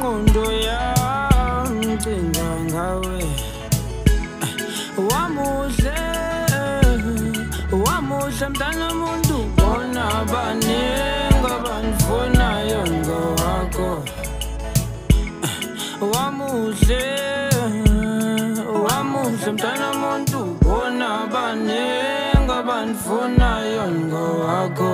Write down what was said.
ingqondo yami cinga ngawe wamuhle wamuhle mntana muntu bona baningi abanifunayo ngowakho. Wamuhle wamuhle mntana muntu bona baningi abanifunayo ngowakho.